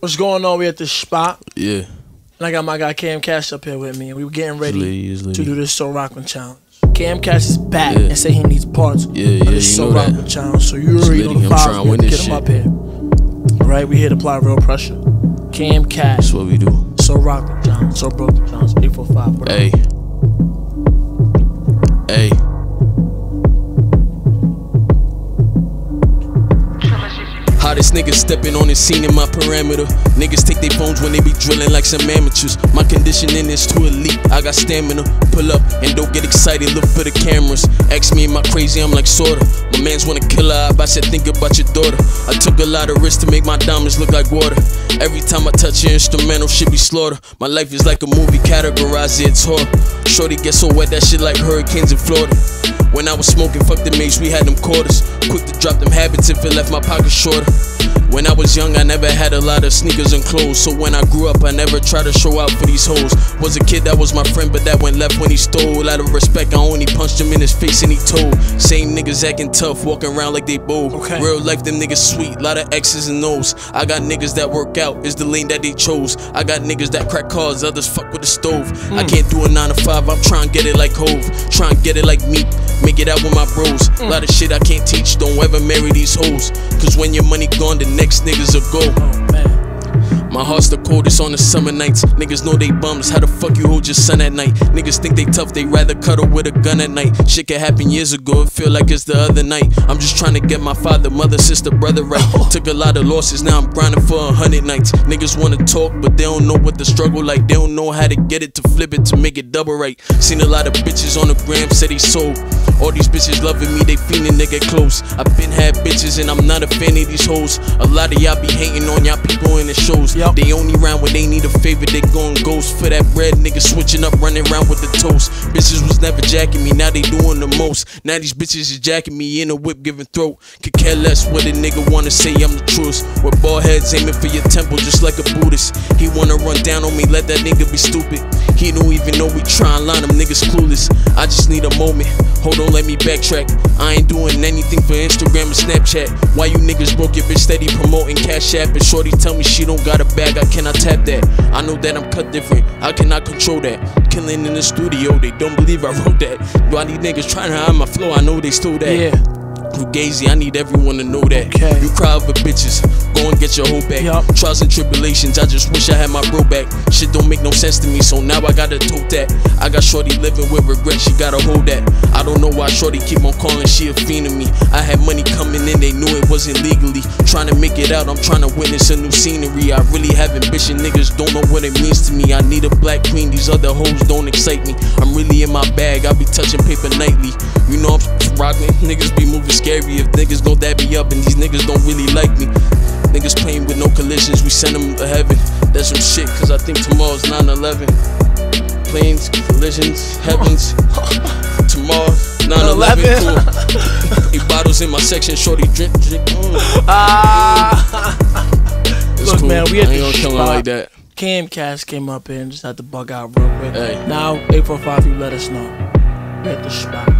What's going on? We at the spot. Yeah. And I got my guy Cam Cash up here with me, and we were getting ready Litty, to do this So Rockland challenge. Cam Cash is back Yeah. and say he needs parts Yeah, yeah, of you this So know that. Rockland challenge. So you already know litty. the I'm trying to vibes. win Get this him up here. All right, we here to apply real pressure. Cam Cash, That's what we do. So Rockland challenge, So Brooklyn challenge, 845. What up? Hey. Hey. Hottest niggas stepping on the scene in my parameter. Niggas take their phones when they be drilling like some amateurs. My conditioning is too elite. I got stamina. Pull up and don't get excited. Look for the cameras. Ask me, am I crazy? I'm like sorta. My mans wanna kill her. I said, think about your daughter. I took a lot of risks to make my diamonds look like water. Every time I touch an instrumental, shit be slaughter. My life is like a movie, categorize it, it's horror. Shorty get so wet, that shit like hurricanes in Florida. When I was smoking, fuck the mates, we had them quarters. Quick to drop them habits if it left my pocket shorter. When I was young, I never had a lot of sneakers and clothes. So when I grew up, I never tried to show out for these hoes. Was a kid that was my friend, but that went left when he stole. Out of respect, I only punched him in his face and he told. Same niggas acting tough, walking around like they bold. Okay. Real life, them niggas sweet, lot of X's and O's. I got niggas that work out, is the lane that they chose. I got niggas that crack cars, others fuck with the stove. I hmm. can't do a 9 to 5, I'm trying to get it like Hove. Trying to get it like me, make it out with my bros. Mm. Lot of shit I can't teach, don't ever marry these hoes. Cause when your money gone, the next niggas will go. My heart's the coldest on the summer nights. Niggas know they bums. How the fuck you hold your son at night? Niggas think they tough, they rather cuddle with a gun at night. Shit could happen years ago, it feel like it's the other night. I'm just trying to get my father, mother, sister, brother right. Took a lot of losses, now I'm grinding for a hundred nights. Niggas wanna talk, but they don't know what the struggle like. They don't know how to get it to flip it to make it double right. Seen a lot of bitches on the gram, said they sold. All these bitches loving me, they feeling they get close. I've been had bitches and I'm not a fan of these hoes. A lot of y'all be hating on y'all people in the shows. They only round when they need a favor, they gon' ghost for that bread. Niggas switching up, running around with the toast. Bitches was never jacking me, now they doing most. Now these bitches is jacking me in a whip, giving throat. Could care less what a nigga wanna say, I'm the truest. With ball heads aiming for your temple, just like a Buddhist. He wanna run down on me, let that nigga be stupid. He don't even know we tryin' line them niggas clueless. I just need a moment. Hold on, let me backtrack. I ain't doing anything for Instagram and Snapchat. Why you niggas broke your bitch steady promoting Cash App? And Shorty tell me she don't got a bag, I cannot tap that. I know that I'm cut different, I cannot control that. Killing in the studio, they don't believe I wrote that. Why these niggas trying hide my flow? I know they stole that. Yeah. Fugazi, I need everyone to know that. Okay. You cry over bitches, go and get your hoe back. Yup. Trials and tribulations, I just wish I had my bro back. Shit don't make no sense to me, so now I gotta tote that. I got Shorty living with regret, she gotta hold that. I don't know why Shorty keep on calling, she a fiend to me. I had money coming in, they knew it wasn't legally. Trying to make it out, I'm trying to witness a new scenery. I really have ambition, niggas don't know what it means to me. I need a black queen, these other hoes don't excite me. I'm really in my bag, I be touching paper nightly. You know I'm rocking, niggas be moving scary if niggas gon' dab me up and these niggas don't really like me. Niggas playing with no collisions, we send them to heaven. That's some shit, cause I think tomorrow's 9 11. Planes, collisions, heavens. Tomorrow, 9 11. 9/11. Cool. Eight bottles in my section, shorty drink, drink. Mm. Ah. Look, cool. man, we I at ain't gonna like that. Cam Cash came up and just had to bug out real quick. Hey. Now, 845, you let us know. We at the spot.